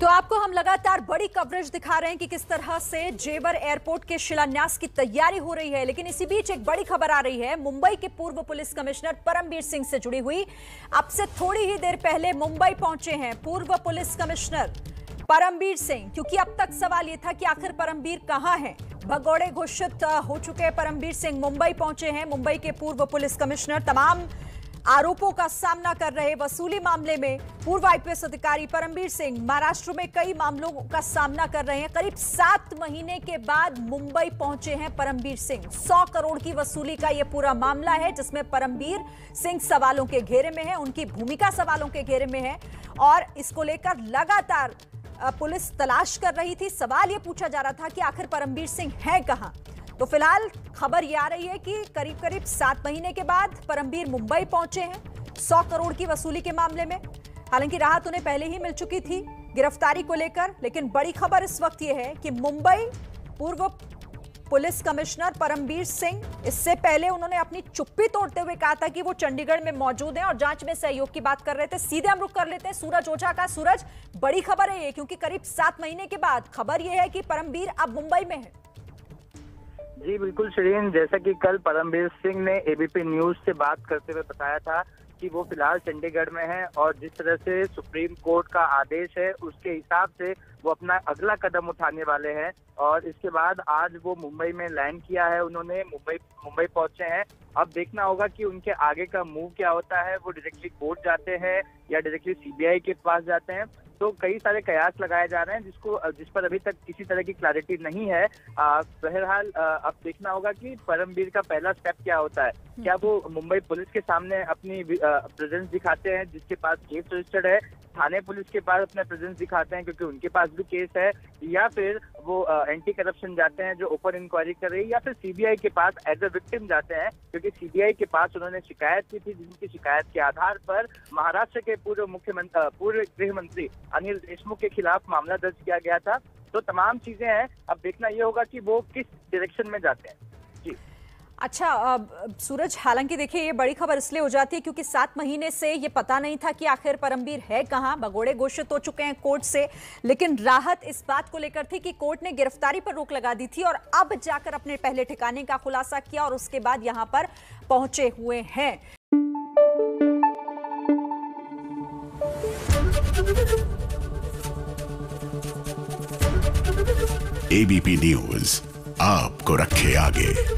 तो आपको हम लगातार बड़ी कवरेज दिखा रहे हैं कि किस तरह से जेवर एयरपोर्ट के शिलान्यास की तैयारी हो रही है। लेकिन इसी बीच एक बड़ी खबर आ रही है। मुंबई के पूर्व पुलिस कमिश्नर परमबीर सिंह से जुड़ी हुई। अब से थोड़ी ही देर पहले मुंबई पहुँचे हैं पूर्व पुलिस कमिश्नर परमबीर सिंह, क्योंकि अब तक सवाल यह था कि आखिर परमबीर कहाँ हैं। भगौड़े घोषित हो चुके परमबीर सिंह। मुंबई पहुँचे हैं मुंबई के पूर्व पुलिस कमिश्नर। तमाम आरोपों का सामना कर रहे वसूली मामले में पूर्व आईपीएस अधिकारी परमबीर सिंह महाराष्ट्र में कई मामलों का सामना कर रहे हैं। करीब सात महीने के बाद मुंबई पहुँचे हैं परमबीर सिंह। सौ करोड़ की वसूली का यह पूरा मामला है, जिसमें परमबीर सिंह सवालों के घेरे में है, उनकी भूमिका सवालों के घेरे में है और इसको लेकर लगातार पुलिस तलाश कर रही थी। सवाल यह पूछा जा रहा था कि आखिर परमबीर सिंह है कहाँ? तो फ़िलहाल खबर यह आ रही है कि करीब करीब सात महीने के बाद परमबीर मुंबई पहुँचे हैं सौ करोड़ की वसूली के मामले में। हालाँकि राहत उन्हें पहले ही मिल चुकी थी गिरफ्तारी को लेकर, लेकिन बड़ी खबर इस वक्त यह है कि मुंबई पूर्व पुलिस कमिश्नर परमबीर सिंह, इससे पहले उन्होंने अपनी चुप्पी तोड़ते हुए कहा था कि वो चंडीगढ़ में मौजूद हैं और जाँच में सहयोग की बात कर रहे थे, सीधे हम रुक कर लेते हैं, सूरज ओझा का सूरज। बड़ी खबर है ये, क्योंकि करीब सात महीने के बाद खबर यह है कि परमबीर अब मुंबई में है। जी, बिल्कुल शरीन, जैसा कि कल परमवीर सिंह ने एबीपी न्यूज़ से बात करते हुए बताया था कि वो फ़िलहाल चंडीगढ़ में है और जिस तरह से सुप्रीम कोर्ट का आदेश है, उसके हिसाब से वो अपना अगला कदम उठाने वाले हैं और इसके बाद आज वो मुंबई में लैंड किया है, उन्होंने मुंबई मुंबई पहुँचे हैं। अब देखना होगा कि उनके आगे का मूव क्या होता है, वो डायरेक्टली कोर्ट जाते हैं या डायरेक्टली सीबीआई के पास जाते हैं तो कई सारे कयास लगाए जा रहे हैं जिसको जिस पर अभी तक किसी तरह की क्लैरिटी नहीं है। बहरहाल अब देखना होगा कि परमवीर का पहला स्टेप क्या होता है। हम्म। क्या वो मुंबई पुलिस के सामने अपनी प्रेजेंस दिखाते हैं जिसके पास केस रजिस्टर्ड है? थाने पुलिस के पास अपना प्रेजेंस दिखाते हैं, क्योंकि उनके पास भी केस है, या फिर वो एंटी करप्शन जाते हैं, जो ओपन इंक्वायरी कर रही है, या फिर सीबीआई के पास एज ए विक्टिम जाते हैं, क्योंकि सीबीआई के पास उन्होंने शिकायत की थी, जिनकी शिकायत के आधार पर महाराष्ट्र के पूर्व मुख्यमंत्री पूर्व गृह मंत्री अनिल देशमुख के खिलाफ मामला दर्ज किया गया था। तो तमाम चीज़ें हैं। अब देखना ये होगा कि वो किस डायरेक्शन में जाते हैं। अच्छा सूरज, हालाँकि देखिए ये बड़ी खबर इसलिए हो जाती है क्योंकि सात महीने से ये पता नहीं था कि आखिर परमबीर है कहाँ। भगोड़े घोषित हो चुके हैं कोर्ट से, लेकिन राहत इस बात को लेकर थी कि कोर्ट ने गिरफ्तारी पर रोक लगा दी थी और अब जाकर अपने पहले ठिकाने का खुलासा किया और उसके बाद यहाँ पर पहुँचे हुए हैं। एबीपी न्यूज़ आपको रखे आगे।